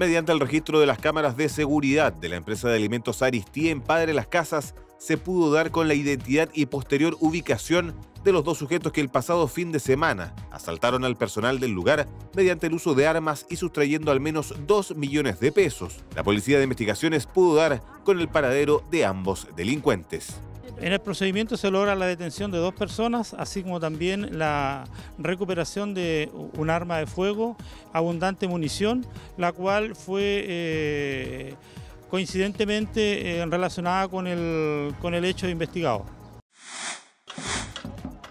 Mediante el registro de las cámaras de seguridad de la empresa de alimentos Aristí en Padre Las Casas, se pudo dar con la identidad y posterior ubicación de los dos sujetos que el pasado fin de semana asaltaron al personal del lugar mediante el uso de armas y sustrayendo al menos 2 millones de pesos. La Policía de Investigaciones pudo dar con el paradero de ambos delincuentes. En el procedimiento se logra la detención de dos personas, así como también la recuperación de un arma de fuego, abundante munición, la cual fue eh, coincidentemente eh, relacionada con el, con el hecho investigado.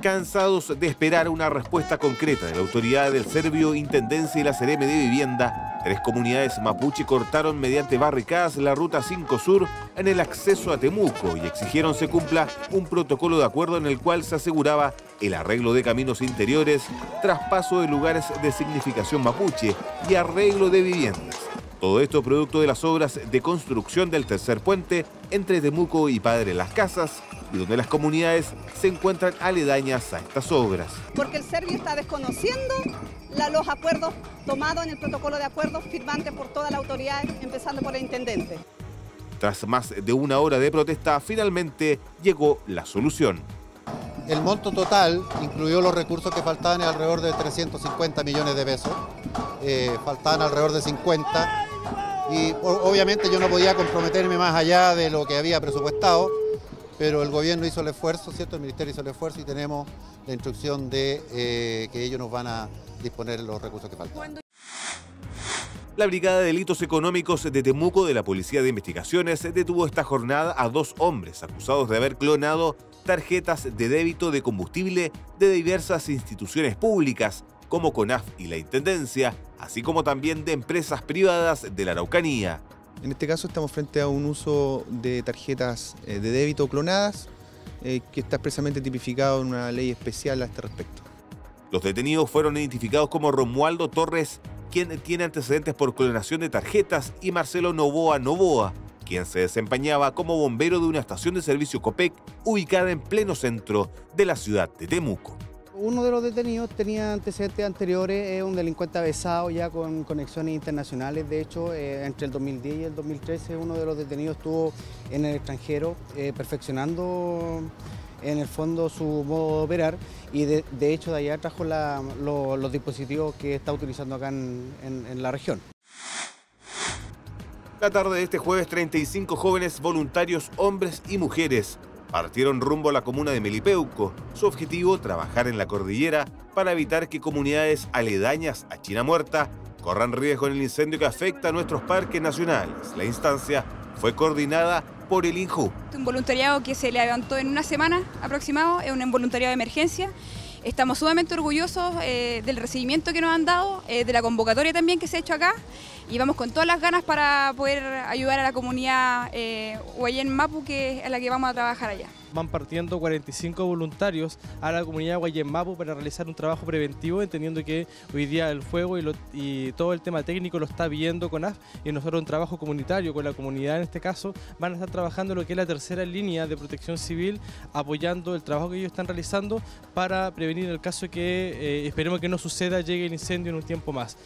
Cansados de esperar una respuesta concreta de la autoridad del Servio, Intendencia y la Cereme de Vivienda, tres comunidades mapuche cortaron mediante barricadas la Ruta 5 Sur en el acceso a Temuco y exigieron se cumpla un protocolo de acuerdo en el cual se aseguraba el arreglo de caminos interiores, traspaso de lugares de significación mapuche y arreglo de viviendas. Todo esto producto de las obras de construcción del tercer puente entre Temuco y Padre Las Casas, y donde las comunidades se encuentran aledañas a estas obras. Porque el serbio está desconociendo los acuerdos tomados en el protocolo de acuerdos firmantes por toda la autoridad, empezando por el intendente. Tras más de una hora de protesta, finalmente llegó la solución. El monto total incluyó los recursos que faltaban alrededor de 350 millones de pesos. Eh, faltaban alrededor de 50 y obviamente yo no podía comprometerme más allá de lo que había presupuestado pero el gobierno hizo el esfuerzo, ¿cierto? El ministerio hizo el esfuerzo y tenemos la instrucción de eh, que ellos nos van a disponer los recursos que faltan. La Brigada de Delitos Económicos de Temuco de la Policía de Investigaciones detuvo esta jornada a dos hombres acusados de haber clonado tarjetas de débito de combustible de diversas instituciones públicas, como CONAF y la Intendencia, así como también de empresas privadas de la Araucanía. En este caso estamos frente a un uso de tarjetas eh, de débito clonadas eh, que está expresamente tipificado en una ley especial a este respecto. Los detenidos fueron identificados como Romualdo Torres, quien tiene antecedentes por clonación de tarjetas, y Marcelo Novoa Novoa, quien se desempeñaba como bombero de una estación de servicio COPEC ubicada en pleno centro de la ciudad de Temuco. Uno de los detenidos tenía antecedentes anteriores, es un delincuente avesado ya con conexiones internacionales. De hecho, eh, entre el 2010 y el 2013 uno de los detenidos estuvo en el extranjero eh, perfeccionando en el fondo su modo de operar y de, hecho de allá trajo los dispositivos que está utilizando acá en, en la región. La tarde de este jueves, 35 jóvenes voluntarios, hombres y mujeres, partieron rumbo a la comuna de Melipeuco. Su objetivo, trabajar en la cordillera para evitar que comunidades aledañas a China Muerta corran riesgo en el incendio que afecta a nuestros parques nacionales. La instancia fue coordinada por el INJU. Un voluntariado que se levantó en una semana aproximado, es un voluntariado de emergencia. Estamos sumamente orgullosos eh, del recibimiento que nos han dado, eh, de la convocatoria también que se ha hecho acá y vamos con todas las ganas para poder ayudar a la comunidad eh, Mapu, que es la que vamos a trabajar allá. Van partiendo 45 voluntarios a la comunidad de Guayemapu para realizar un trabajo preventivo, entendiendo que hoy día el fuego y, todo el tema técnico lo está viendo CONAF y nosotros un trabajo comunitario con la comunidad en este caso van a estar trabajando lo que es la tercera línea de protección civil, apoyando el trabajo que ellos están realizando para prevenir el caso que eh, esperemos que no suceda, llegue el incendio en un tiempo más.